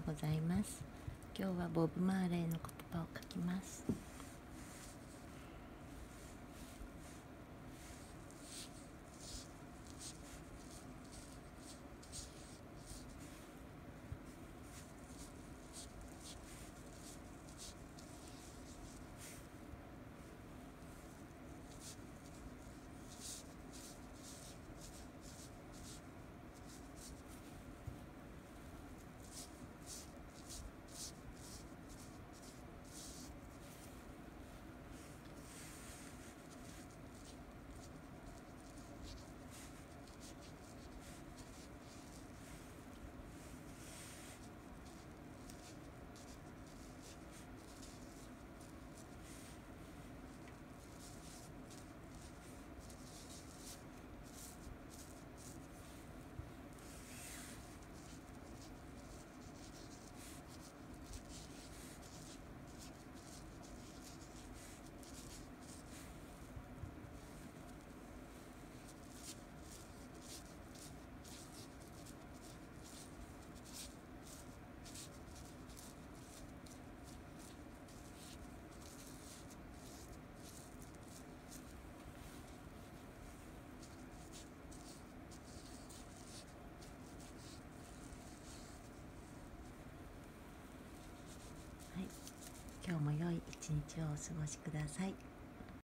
うございます。今日はボブ・マーレーの言葉を書きます今日も良い一日をお過ごしください。